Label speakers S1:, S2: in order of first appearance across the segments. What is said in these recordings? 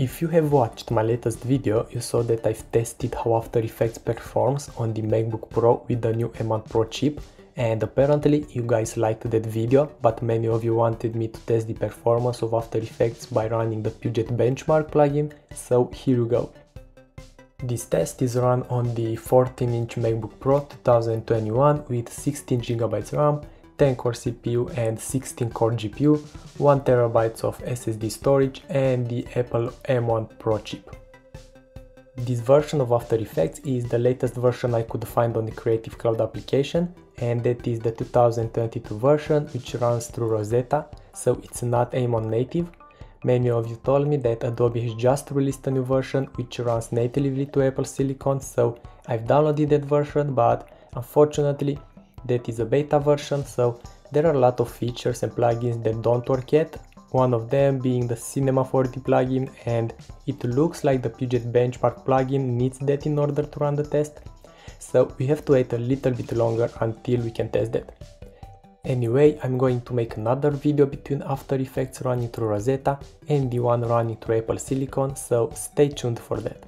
S1: If you have watched my latest video, you saw that I've tested how After Effects performs on the MacBook Pro with the new M1 Pro chip and apparently you guys liked that video, but many of you wanted me to test the performance of After Effects by running the Puget Benchmark plugin, so here you go. This test is run on the 14-inch MacBook Pro 2021 with 16GB RAM 10 core CPU and 16 core GPU, 1 TB of SSD storage and the Apple M1 Pro chip. This version of After Effects is the latest version I could find on the Creative Cloud application and that is the 2022 version which runs through Rosetta, so it's not M1 native. Many of you told me that Adobe has just released a new version which runs natively to Apple Silicon, so I've downloaded that version but unfortunately that is a beta version so there are a lot of features and plugins that don't work yet one of them being the Cinema 4D plugin and it looks like the Puget Benchmark plugin needs that in order to run the test so we have to wait a little bit longer until we can test that. Anyway, I'm going to make another video between After Effects running through Rosetta and the one running through Apple Silicon, so stay tuned for that.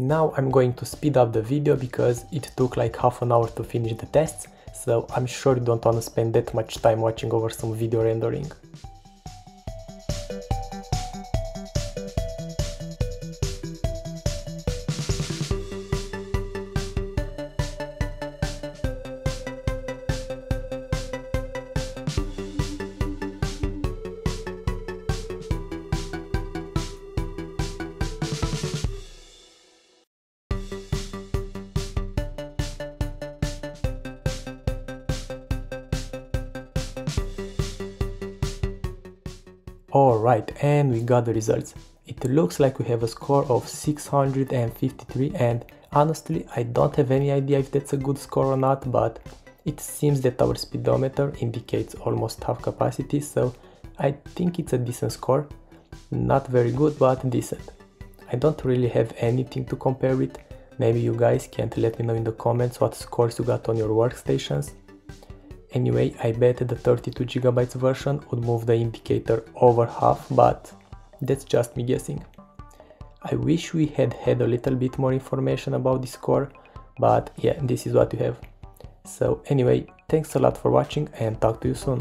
S1: Now I'm going to speed up the video because it took like half an hour to finish the tests, so I'm sure you don't want to spend that much time watching over some video rendering. Alright, and we got the results. It looks like we have a score of 653 and honestly I don't have any idea if that's a good score or not, but it seems that our speedometer indicates almost half capacity, so I think it's a decent score. Not very good, but decent. I don't really have anything to compare with. Maybe you guys can let me know in the comments what scores you got on your workstations. Anyway, I bet the 32GB version would move the indicator over half, but that's just me guessing. I wish we had had a little bit more information about this score, but yeah, this is what we have. So anyway, thanks a lot for watching and talk to you soon.